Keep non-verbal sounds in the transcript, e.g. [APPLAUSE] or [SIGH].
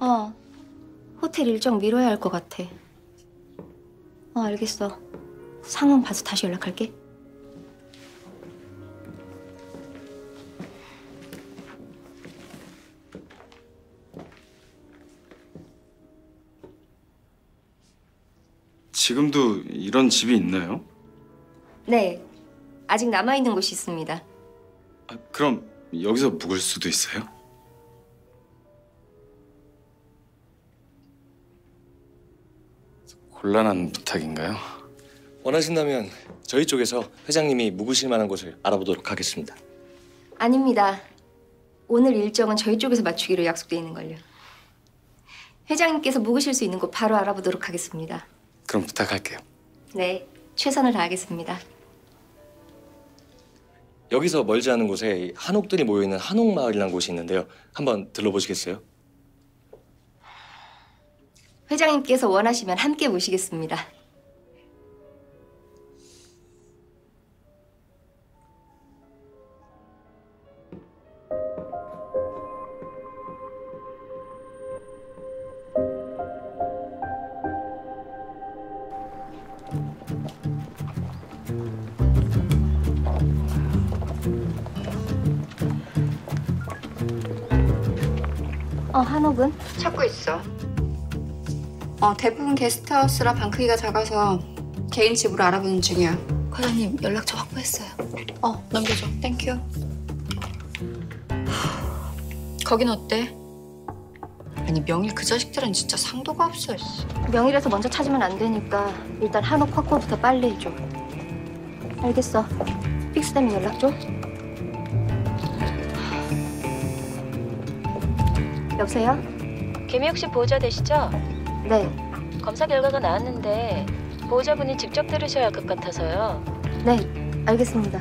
어. 호텔 일정 미뤄야 할 것 같아. 어, 알겠어. 상황 봐서 다시 연락할게. 지금도 이런 집이 있나요? 네. 아직 남아있는 곳이 있습니다. 아, 그럼 여기서 묵을 수도 있어요? 곤란한 부탁인가요? 원하신다면 저희 쪽에서 회장님이 묵으실 만한 곳을 알아보도록 하겠습니다. 아닙니다. 오늘 일정은 저희 쪽에서 맞추기로 약속돼 있는 걸요. 회장님께서 묵으실 수 있는 곳 바로 알아보도록 하겠습니다. 그럼 부탁할게요. 네. 최선을 다하겠습니다. 여기서 멀지 않은 곳에 이 한옥들이 모여 있는 한옥마을이라는 곳이 있는데요. 한번 들러보시겠어요? 회장님께서 원하시면 함께 모시겠습니다. 어, 한옥은? 찾고 있어. 어, 대부분 게스트하우스라 방 크기가 작아서 개인 집으로 알아보는 중이야. 과장님 연락처 확보했어요. 어, 넘겨줘. thank you. [SIGHS] 거긴 어때? 아니 명일 그 자식들은 진짜 상도가 없어. 씨. 명일에서 먼저 찾으면 안 되니까 일단 한옥 확보부터 빨리 해줘. 알겠어. fix되면 연락 줘. [SIGHS] 여보세요? 김희욱 씨 보호자 되시죠? 네, 검사 결과가 나왔는데 보호자분이 직접 들으셔야 할 것 같아서요. 네, 알겠습니다.